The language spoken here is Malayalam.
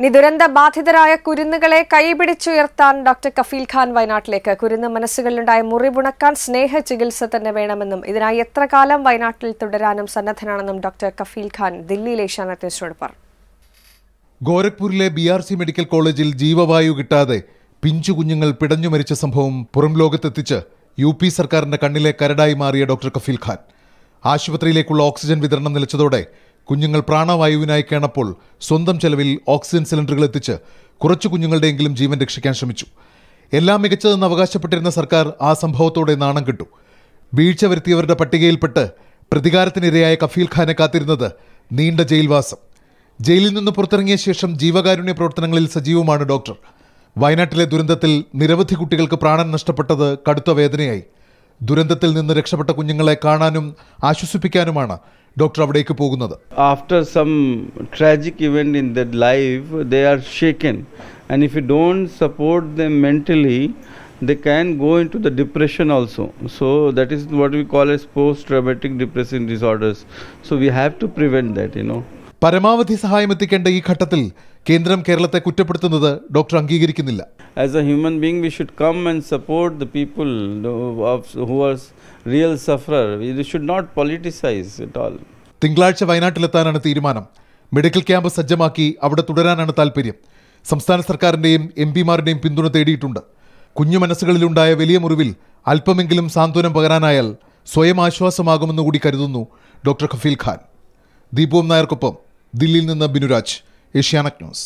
ഇനി ദുരന്ത ബാധിതരായ കുരുന്നുകളെ കൈപിടിച്ചുയർത്താൻ ഡോക്ടർ കഫീൽ ഖാൻ വയനാട്ടിലേക്ക്. കുരുന്ന് മനസ്സുകളിലുണ്ടായ മുറിവുണക്കാൻ സ്നേഹ ചികിത്സ തന്നെ വേണമെന്നും ഇതിനായി എത്ര കാലം വയനാട്ടിൽ തുടരാനും സന്നദ്ധനാണെന്നും ഡോക്ടർ കഫീൽ ഖാൻ ദില്ലിയിൽ ഏഷ്യാനെറ്റ് പറഞ്ഞു. ഗോരഖ്പൂരിലെ ബി ആർ സി മെഡിക്കൽ കോളേജിൽ ജീവവായു കിട്ടാതെ പിഞ്ചു കുഞ്ഞുങ്ങൾ പിടഞ്ഞു മരിച്ച സംഭവം പുറം ലോകത്തെത്തിച്ച് യു പി സർക്കാരിന്റെ കണ്ണിലെ കരടായി മാറിയ ഡോക്ടർ കഫീൽ ഖാൻ. ആശുപത്രിയിലേക്കുള്ള ഓക്സിജൻ വിതരണം നിലച്ചതോടെ കുഞ്ഞുങ്ങൾ പ്രാണവായുവിനായി കേണപ്പോൾ സ്വന്തം ചെലവിൽ ഓക്സിജൻ സിലിണ്ടറുകൾ എത്തിച്ച് കുറച്ചു കുഞ്ഞുങ്ങളുടെയെങ്കിലും ജീവൻ രക്ഷിക്കാൻ ശ്രമിച്ചു. എല്ലാം മികച്ചതെന്ന് അവകാശപ്പെട്ടിരുന്ന സർക്കാർ ആ സംഭവത്തോടെ നാണം കിട്ടു. വീഴ്ച വരുത്തിയവരുടെ പട്ടികയിൽപ്പെട്ട് പ്രതികാരത്തിനിരയായ കഫീൽ ഖാനെ കാത്തിരുന്നത് നീണ്ട ജയിൽവാസം. ജയിലിൽ നിന്ന് പുറത്തിറങ്ങിയ ശേഷം ജീവകാരുണ്യ പ്രവർത്തനങ്ങളിൽ സജീവമാണ് ഡോക്ടർ. വയനാട്ടിലെ ദുരന്തത്തിൽ നിരവധി കുട്ടികൾക്ക് പ്രാണൻ നഷ്ടപ്പെട്ടത് കടുത്ത വേദനയായി. ദുരന്തത്തിൽ നിന്ന് രക്ഷപ്പെട്ട കുഞ്ഞുങ്ങളെ കാണാനും ആശ്വസിപ്പിക്കാനുമാണ് ഡോക്ടർ അവിടേക്ക് പോകുന്നത്. After some tragic event in the life they are shaken and if you don't support the mentally the can go into the depression also so that is what we call as post traumatic depression disorders so we have to prevent that you know പരമാവധി സഹായം എത്തിക്കേണ്ട ഈ ഘട്ടത്തിൽ കേന്ദ്രം കേരളത്തെ കുറ്റപ്പെടുത്തുന്നത് ഡോക്ടർ അംഗീകരിക്കുന്നില്ല. As a human being we should come and support the people who- are real sufferer. We should not politicize at all. തിങ്കളാഴ്ച വയനാട്ടിലെത്താനാണ് തീരുമാനം. മെഡിക്കൽ ക്യാമ്പ് സജ്ജമാക്കി അവിടെ തുടരാനാണ് താല്പര്യം സംസ്ഥാന സർക്കാരിന്റെയും എം പിമാരുടെയും പിന്തുണ തേടിയിട്ടുണ്ട്. കുഞ്ഞു മനസ്സുകളിലുണ്ടായ വലിയ മുറിവിൽ അല്പമെങ്കിലും സാന്ത്വനം പകരാനായാൽ സ്വയം ആശ്വാസമാകുമെന്ന് കൂടി കരുതുന്നു ഡോക്ടർ ഖഫീൽ ഖാൻ. ദീപവും നായർക്കൊപ്പം ദില്ലിയിൽ നിന്ന് ബിനുരാജ് ഏഷ്യാനെറ്റ് ന്യൂസ്